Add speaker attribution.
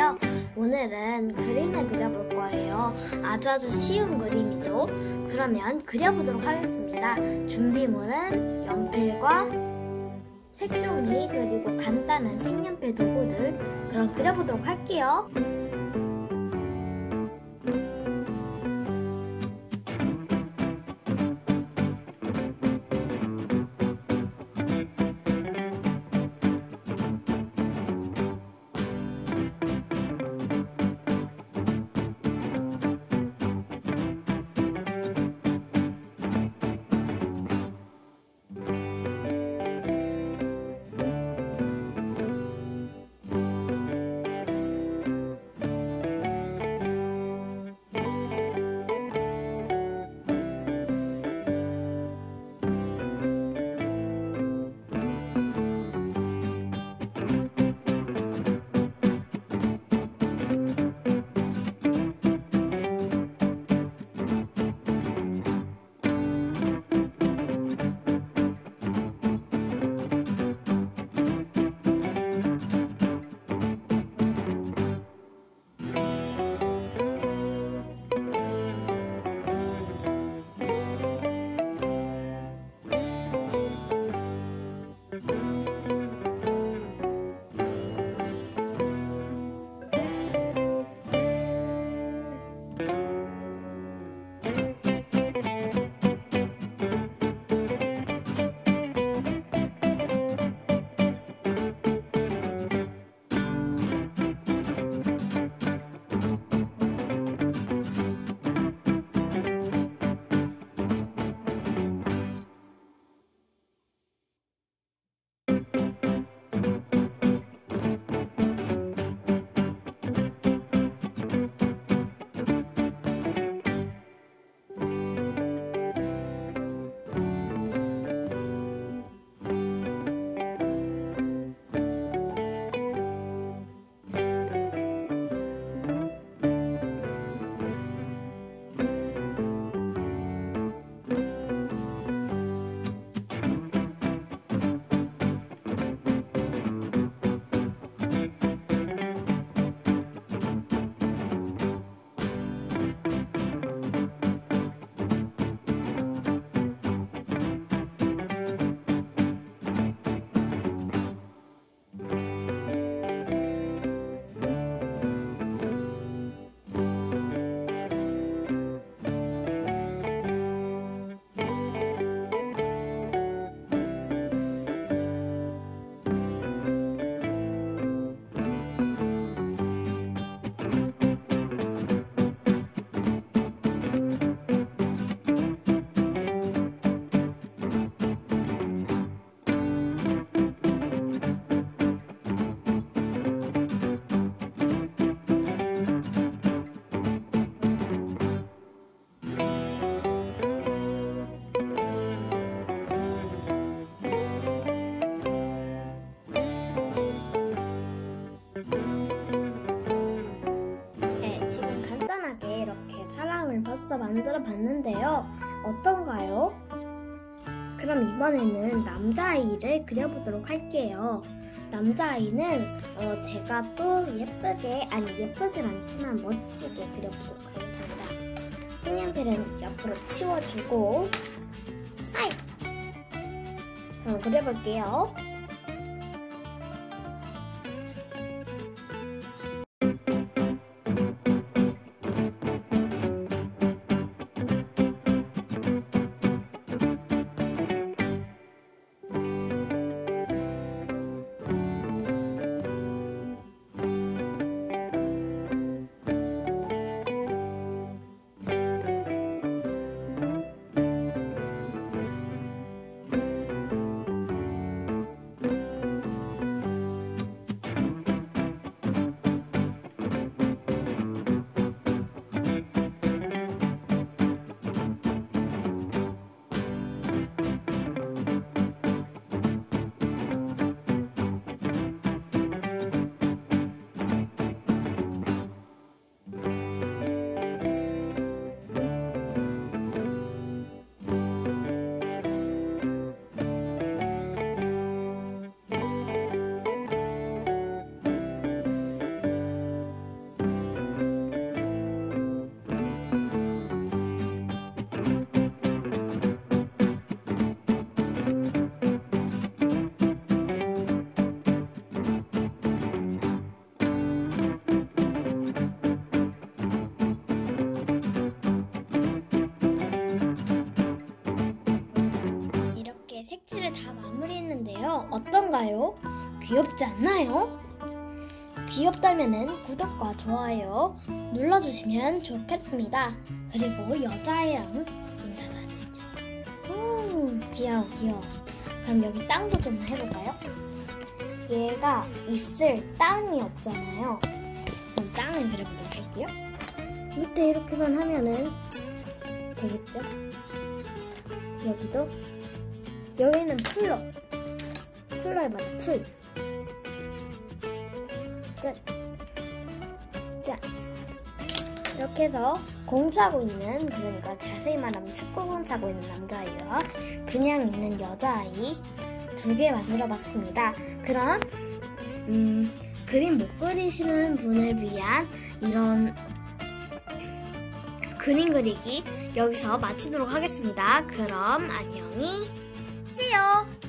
Speaker 1: 건데요. 오늘은 그림을 그려볼 거예요. 아주 아주 쉬운 그림이죠. 그러면 그려보도록 하겠습니다. 준비물은 연필과 색종이 그리고 간단한 색연필 도구들 그럼 그려보도록 할게요. 벌써 만들어 봤는데요. 어떤가요? 그럼 이번에는 남자아이를 그려보도록 할게요. 남자아이는 어, 제가 또 예쁘게, 아니 예쁘진 않지만 멋지게 그려보도록 하겠습니다. 색연필은 옆으로 치워주고, 아이! 그럼 그려볼게요. 어떤가요? 귀엽지 않나요? 귀엽다면 구독과 좋아요 눌러주시면 좋겠습니다. 그리고 여자애랑 인사도 하시죠. 음, 귀여워, 귀여워. 그럼 여기 땅도 좀 해볼까요? 얘가 있을 땅이 없잖아요. 그럼 땅을 그려보도록 할게요. 밑에 이렇게만 하면은 되겠죠? 여기도 여기는 풀로 풀로에 맞아 풀 짠. 짠. 이렇게 해서 공 차고 있는 그러니까 자세히 말하면 축구공 차고 있는 남자아이와 그냥 있는 여자아이 두 개 만들어 봤습니다. 그럼 음, 그림 못 그리시는 분을 위한 이런 그림 그리기 여기서 마치도록 하겠습니다. 그럼 안녕히 계세요.